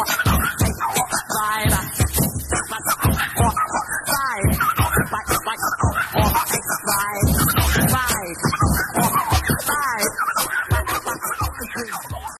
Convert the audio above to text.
Mwah.